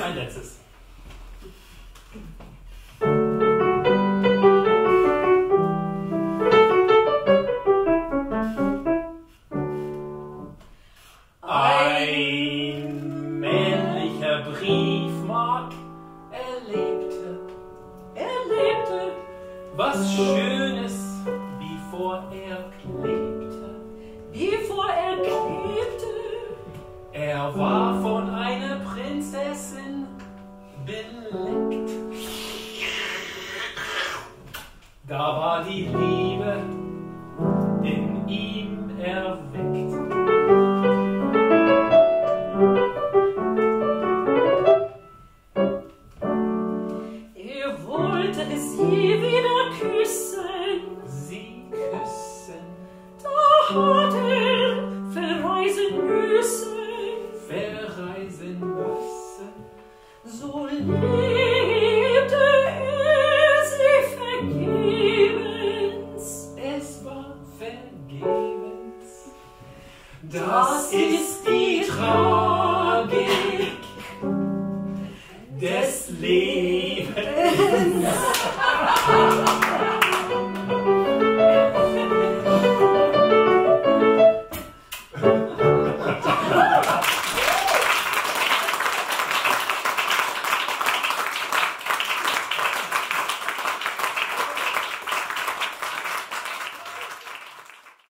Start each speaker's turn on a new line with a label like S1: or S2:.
S1: noch ein letztes. Ein männlicher Briefmark erlebte, erlebte was Schönes, bevor er klebte.
S2: Bevor er klebte,
S1: Er war Da war die Liebe in ihm erweckt.
S2: er wollte sie wieder küssen.
S1: Sie küssen,
S2: Da hat er verreisen müssen.
S1: verreisen müssen.
S2: So liebte
S1: Das ist die Tragik des Lebens.